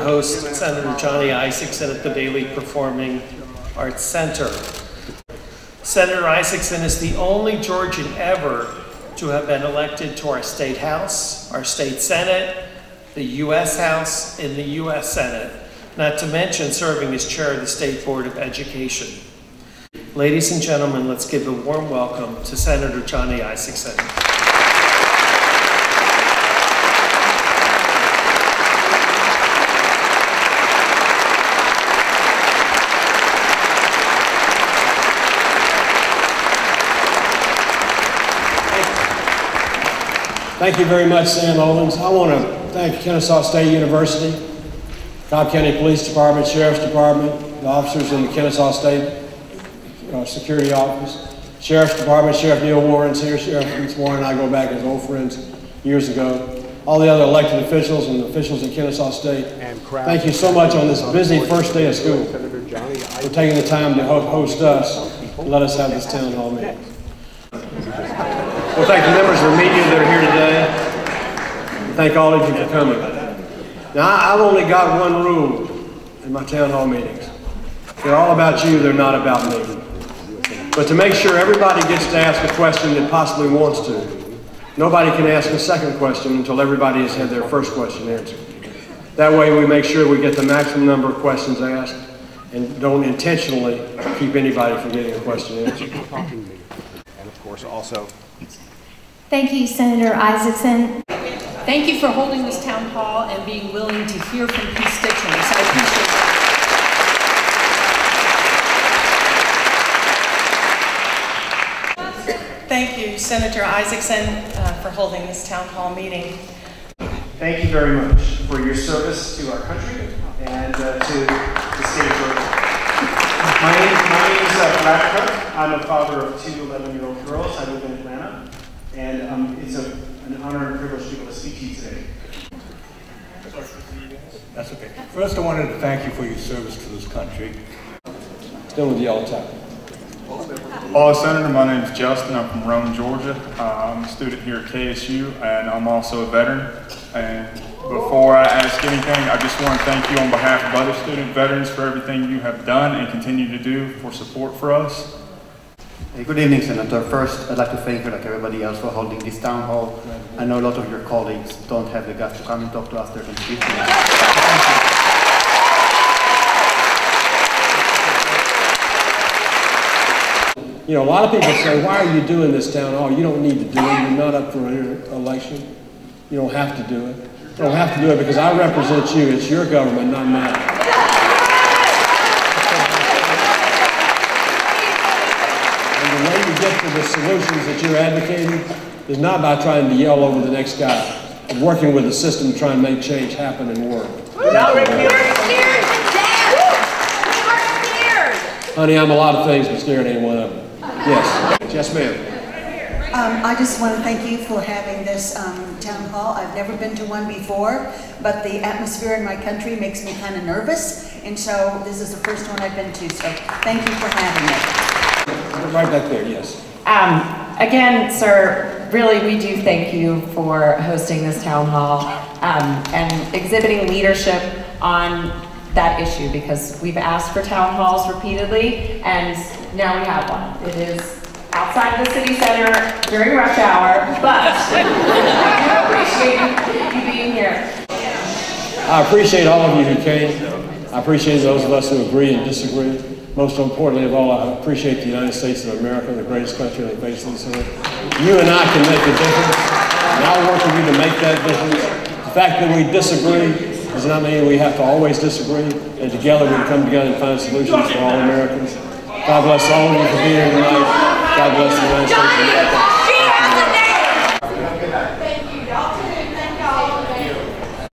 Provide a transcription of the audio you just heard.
host Senator Johnny Isakson at the Bailey Performing Arts Center. Senator Isakson is the only Georgian ever to have been elected to our state house, our state senate, the U.S. House, and the U.S. Senate, not to mention serving as chair of the State Board of Education. Ladies and gentlemen, let's give a warm welcome to Senator Johnny Isakson. Thank you very much, Sam Olens. I want to thank Kennesaw State University, Cobb County Police Department, Sheriff's Department, the officers in the Kennesaw State uh, Security Office, Sheriff's Department, Sheriff Neil Warren's here, Sheriff Warren and I go back as old friends years ago. All the other elected officials and officials in Kennesaw State, thank you so much on this busy first day of school for taking the time to host us and let us have this town hall meeting. Well, thank the members of the media that are here today. Thank all of you for coming. Now, I've only got one rule in my town hall meetings. They're all about you, they're not about me. But to make sure everybody gets to ask a question that possibly wants to, nobody can ask a second question until everybody has had their first question answered. That way, we make sure we get the maximum number of questions asked and don't intentionally keep anybody from getting a question answered. And of course, also Thank you, Senator Isakson. Thank you for holding this town hall and being willing to hear from constituents. I appreciate that. Thank you, Senator Isakson, uh, for holding this town hall meeting. Thank you very much for your service to our country and uh, to the state of Georgia. My name, my name is uh, Brad Cook. I'm a father of two 11-year-old girls. I live in Atlanta, and um, it's a, an honor and privilege to be able to speak to you today. That's okay. First, I wanted to thank you for your service to this country. Still with you all the time. Hello, Senator. My name is Justin. I'm from Rome, Georgia. Uh, I'm a student here at KSU, and I'm also a veteran. And before I ask anything, I just want to thank you on behalf of other student veterans for everything you have done and continue to do for support for us. Good evening, Senator. First, I'd like to thank you, like everybody else, for holding this town hall. I know a lot of your colleagues don't have the guts to come and talk to us, their constituents. You know, a lot of people say, why are you doing this town hall? You don't need to do it. You're not up for an election. You don't have to do it. You don't have to do it because I represent you. It's your government, not mine. And the way you get to the solutions that you're advocating is not by trying to yell over the next guy, but working with the system to try and make change happen and work. You are scared! You are scared! Honey, I'm a lot of things, but scared ain't one of them. Yes. Yes, ma'am. Um, I just want to thank you for having this um, town hall. I've never been to one before, but the atmosphere in my country makes me kind of nervous, and so this is the first one I've been to, so thank you for having me. Right back there, yes. Um, again, sir, really, we do thank you for hosting this town hall um, and exhibiting leadership on that issue because we've asked for town halls repeatedly and now we have one. It is outside the city center during rush hour, but I appreciate you being here. I appreciate all of you who came. I appreciate those of us who agree and disagree. Most importantly of all, I appreciate the United States of America, the greatest country on the face of this earth. You and I can make a difference, and I'll work with you to make that difference. The fact that we disagree does not mean we have to always disagree, and together we can come together and find solutions for all Americans. God bless all of you for being here tonight. God bless the United States of America.